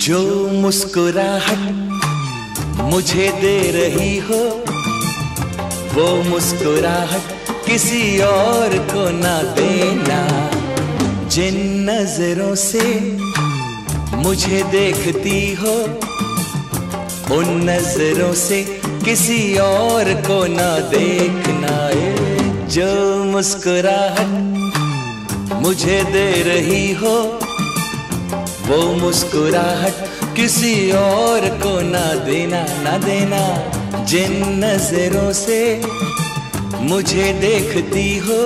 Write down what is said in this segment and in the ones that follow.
मुस्कुराहट मुझे दे रही हो, वो मुस्कुराहट किसी और को ना देना। जिन नज़रों से मुझे देखती हो, उन नज़रों से किसी और को ना देखना। है जो मुस्कुराहट मुझे दे रही हो वो मुस्कुराहट किसी और को ना देना ना देना। जिन नज़रों से मुझे देखती हो,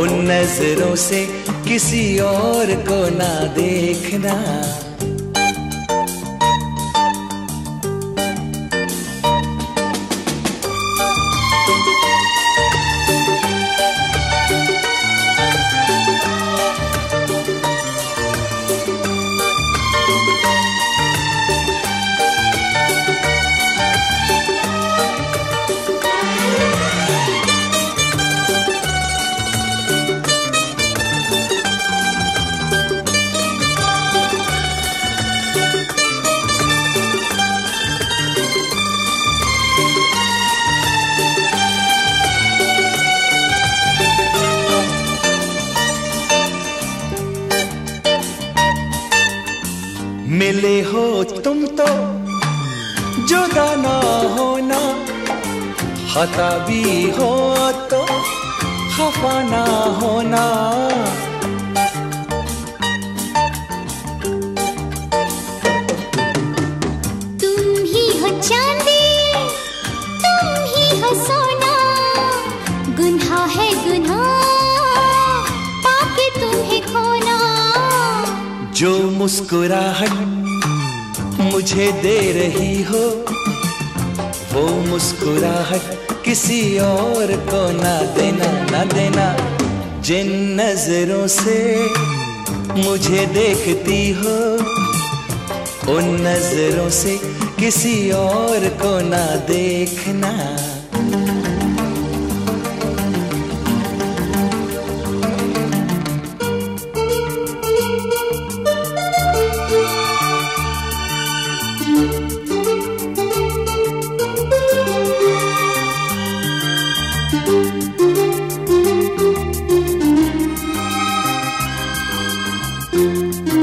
उन नज़रों से किसी और को ना देखना। तुम तो जुदा ना होना खता भी हो तो खफा ना होना। तुम ही हो चांदी तुम ही हो सोना गुन्हा है गुनाह पाके तुम्हें खोना। जो मुस्कुराहट मुझे दे रही हो। वो मुस्कुराहट किसी और को ना देना ना देना। जिन नज़रों से मुझे देखती हो, उन नज़रों से किसी और को ना देखना। Música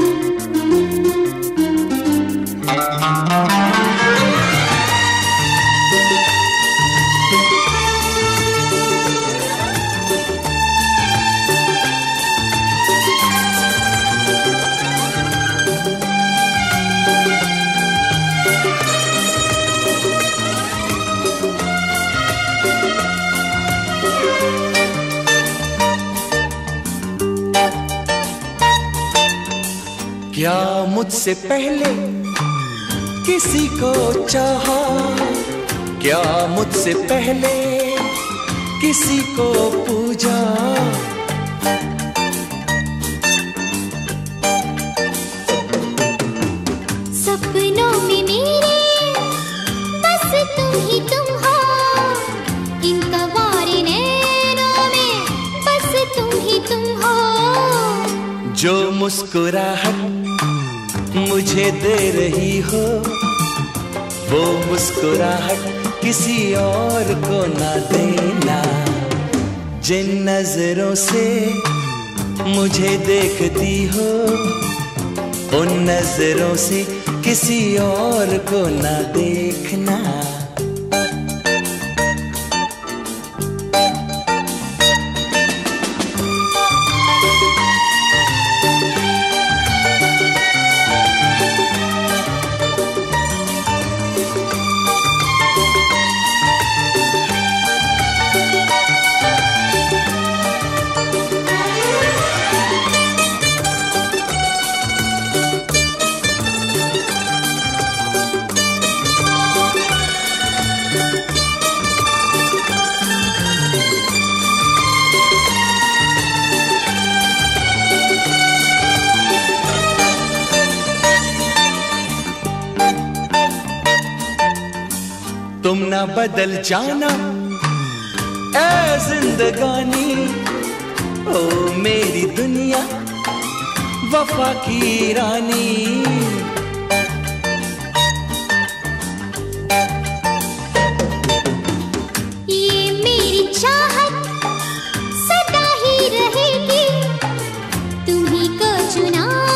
क्या मुझसे पहले। किसी को चाहा। क्या मुझसे पहले किसी को पूजा। सपनों में मेरे बस तुम ही तुम हो। इन कवारे नैनों में बस तुम ही तुम हो। जो मुस्कुराहट मुझे दे रही हो वो मुस्कुराहट किसी और को ना देना। जिन नज़रों से मुझे देखती हो, उन नज़रों से किसी और को ना देखना। तुम ना बदल जाना। ए जिंदगानी, ओ मेरी दुनिया, वफा की रानी। सदा ही रहेगी। तुम्ही को चुना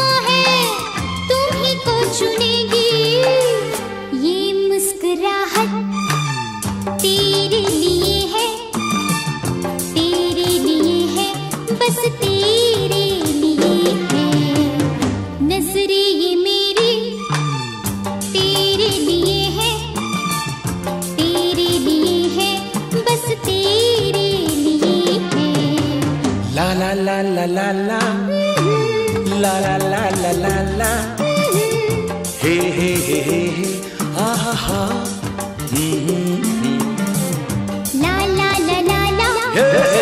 Yeah.